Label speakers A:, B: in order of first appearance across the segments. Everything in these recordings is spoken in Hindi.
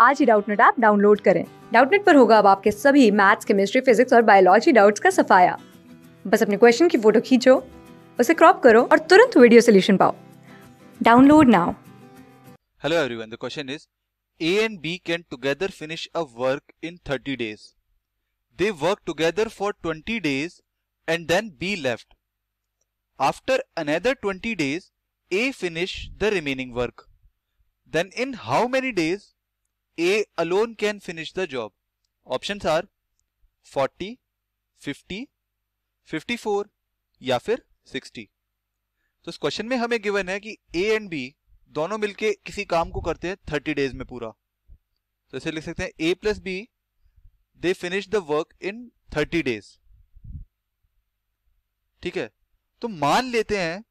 A: आज ही डाउटनेट ऐप डाउनलोड करें। डाउटनेट पर होगा अब आपके सभी मैथ्स, केमिस्ट्री, फिजिक्स और बायोलॉजी डाउट्स का सफाया। बस अपने क्वेश्चन की फ़ोटो खींचो, उसे क्रॉप करो और तुरंत वीडियो सोल्यूशन पाओ। Download now.
B: Hello everyone the question is A and B can together finish a work in 30 days they work together for 20 days and then B left after another 20 days A finish the remaining work then in how many days A alone can finish the job? Options are 40, 50, 54 या फिर 60. तो इस क्वेश्चन में हमें गिवन है कि A एंड B दोनों मिलके किसी काम को करते हैं 30 डेज़ में पूरा तो इसे लिख सकते हैं A plus B they finish the work in 30 days ठीक है तो मान लेते हैं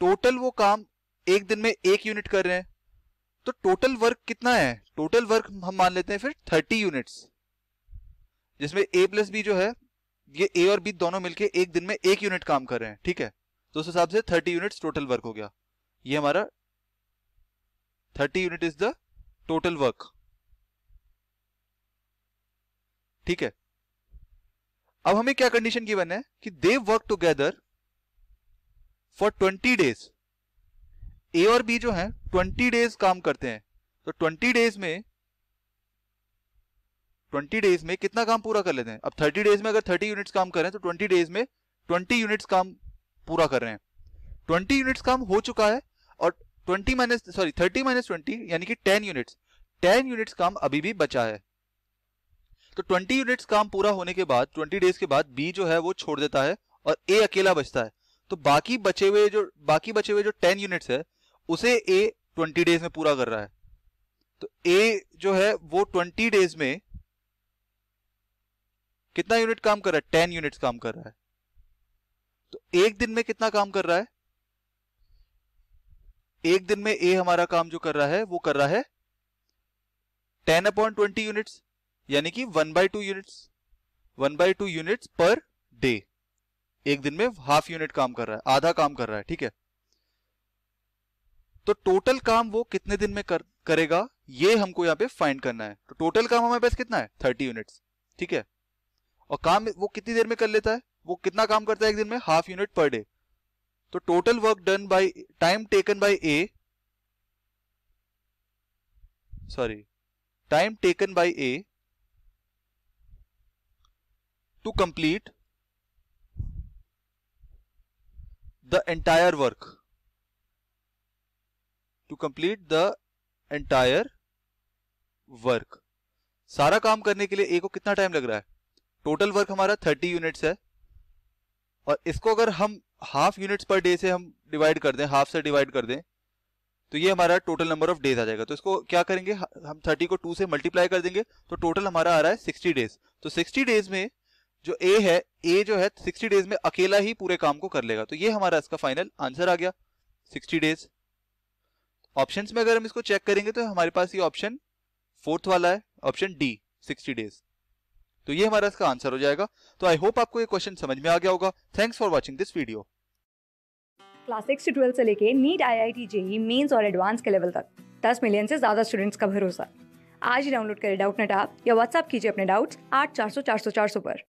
B: टोटल वो काम एक दिन में एक यूनिट कर रहे हैं तो टोटल वर्क कितना है? टोटल वर्क हम मान लेते हैं फिर 30 यूनिट्स जिसमें ए प्लस बी जो है, ये ए और बी दोनों मिलके एक दिन में एक यूनिट काम कर रहे हैं, ठीक है? तो उस हिसाब से 30 यूनिट्स टोटल वर्क हो गया। ये हमारा 30 unit is the total work ठीक है? अब हमें क्या कंडीशन गिवन है? कि they work together for 20 days A और बी जो है 20 डेज़ काम करते हैं। तो 20 डेज़ में 20 डेज़ में कितना काम पूरा कर लेते हैं? अब 30 डेज़ में अगर 30 यूनिट्स काम कर तो 20 डेज़ में 20 यूनिट्स काम पूरा कर रहे हैं। 20 यूनिट्स काम हो चुका है और 20 माइनस सॉरी 30 माइनस ट्वेंटी यानी कि 10 यूनिट्स 10 यूनिट्स काम अभी भी बचा है। तो 20 यूनिट्स काम पूरा होने के बाद 20 डेज़ के बाद बी जो है, वो छोड़ देता है और ए अकेला बचता है। तो बाकी बचे हुए जो, बाकी बचे हुए जो 10 यूनिट्स है उसे ए 20 डेज़ में पूरा कर रहा है। तो ए जो है, वो 20 डेज़ में कितना यूनिट काम कर रहा है? 10 यूनिट्स काम कर रहा है। तो एक दिन में कितना काम कर रहा है? एक दिन में ए हमारा काम जो कर रहा है, वो कर रहा है टेन अपॉइंट ट्वेंटी यूनिट्स यानी कि one by two units one by two units per day एक दिन में हाफ़ यूनिट काम कर रहा है, आधा काम कर रहा है, ठीक है? तो टोटल काम वो कितने दिन में कर, करेगा ये हमको यहाँ पे फाइंड करना है। तो टोटल काम हमारे पास कितना है? थर्टी यूनिट्स ठीक है? और काम वो कितनी देर में कर लेता है? वो कितना काम करता है एक दिन में? हाफ़ यूनिट पर डे तो total work done by time taken by A sorry time taken by A to complete the entire work to complete the entire work सारा काम करने के लिए ए को कितना टाइम लग रहा है? टोटल वर्क हमारा 30 यूनिट्स है। और इसको अगर हम हाफ़ यूनिट्स पर डे से हम डिवाइड कर दें हाफ़ से डिवाइड कर दें तो ये हमारा टोटल नंबर ऑफ़ डेज़ आ जाएगा। तो इसको क्या करेंगे? हम 30 को 2 से मल्टीप्लाई कर देंगे तो टोटल हमारा आ रहा है 60 डेज़ तो 60 डेज़ में जो ए है ए जो है 60 डेज़ में अकेला ही पूरे काम को कर लेगा। तो ये हमारा इसका फाइनल आंसर आ गया। 60 डेज़ ऑप्शंस में अगर हम इसको चेक करेंगे तो हमारे पास ये ऑप्शन फोर्थ वाला है ऑप्शन डी 60 डेज़ तो ये हमारा इसका आंसर हो जाएगा। तो आई होप आपको ये क्वेश्चन समझ में आ गया होगा। Thanks for watching this video
A: class six से ट्वेल्थ से लेके NEET I I T JEE mains और एडवांस के लेवल तक। दस मिलियन से ज़्यादा स्टूडेंट्स का भरोसा। आज ही डाउनलोड करें डाउट नेट ऐप या व्हाट्सअप कीजिए अपने डाउट्स आठ चार सौ चार सौ चार सौ पर।